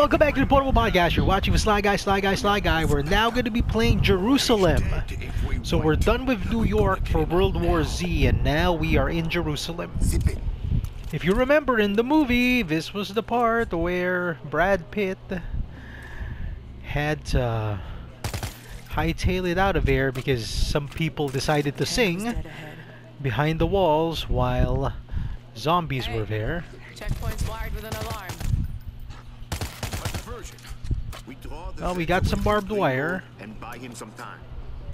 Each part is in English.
welcome back to the Portable Podcast. You're watching with Sly Guy, Sly Guy, Sly Guy. We're now going to be playing Jerusalem. So we're done with New York for World War Z, and now we are in Jerusalem. If you remember in the movie, this was the part where Brad Pitt had to hightail it out of there because some people decided to sing behind the walls while zombies were there. Checkpoint's wired with an alarm. Well, we got some barbed wire. and buy him some time.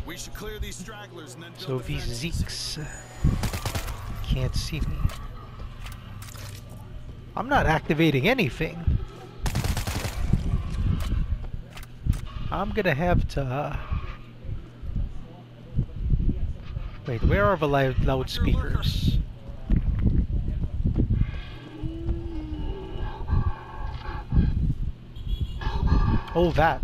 We should clear these stragglers and then So a these. Zekes can't see me. I'm not activating anything. I'm gonna have to. uh, Wait, where are the loud loudspeakers? Oh, that.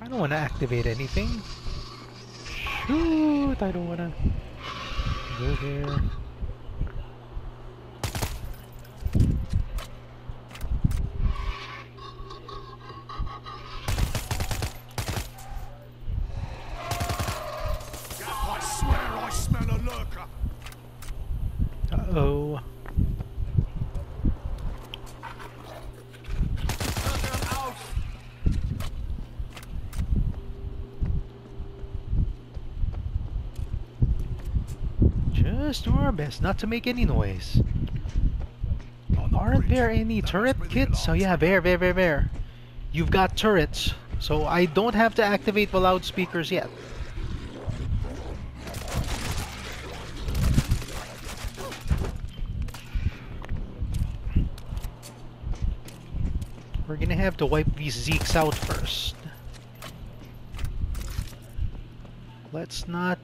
I don't want to activate anything. Shoot, I don't want to go there. I swear I smell a lurker. Uh-oh. Lurker out. Just do our best not to make any noise. Aren't there any turret kits? Oh yeah, there, there, there, there. You've got turrets, so I don't have to activate the loudspeakers yet. We're gonna have to wipe these Zekes out first. Let's not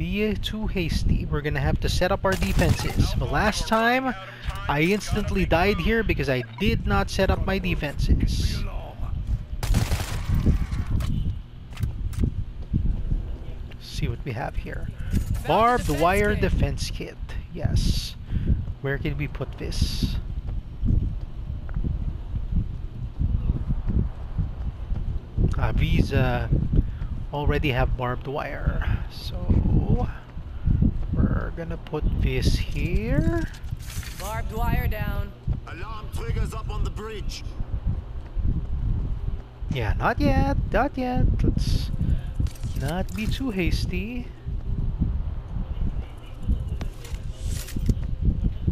be too hasty. We're gonna have to set up our defenses. The last time, I instantly died here because I did not set up my defenses. See what we have here. Barbed wire defense kit. Yes. Where can we put this? Ah, these uh, already have barbed wire. So gonna put this here. Barbed wire down. Alarm triggers up on the bridge. Yeah, not yet, not yet. Let's not be too hasty.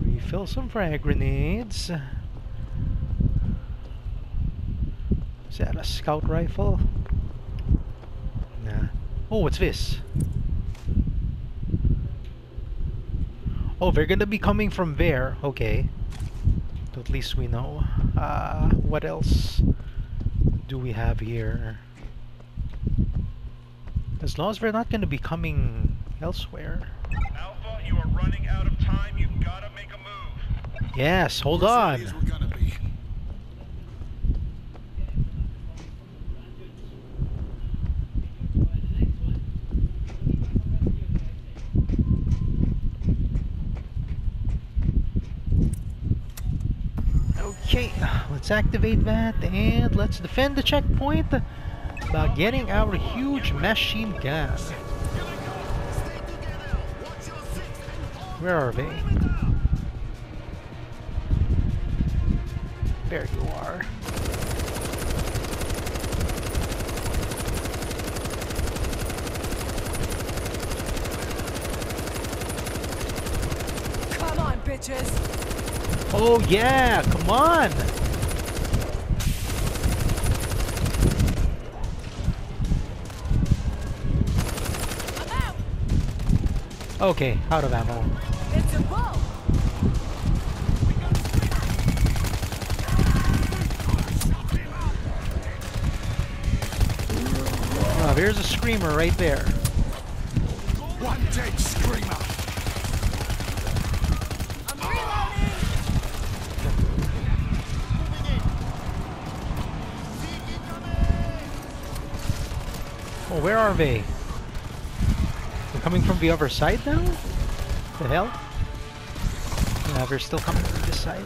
Refill some frag grenades. Is that a scout rifle? Nah. Oh, what's this? Oh, they're gonna be coming from there. Okay. At least we know. Uh, what else? do we have here? As long as we're not going to be coming elsewhere. Alpha, you are running out of time. You've got to make a move. Yes, hold Whose on. ideas we're gonna be. Okay, let's activate that and let's defend the checkpoint by getting our huge machine gun. Where are they? There you are. Come on, bitches. Oh yeah, come on! Okay, out of ammo. It's a bull. Oh, there's a screamer right there. One dead screamer. I'm reloading. Oh, where are they? They're coming from the other side now? The hell? Yeah, they're still coming from this side.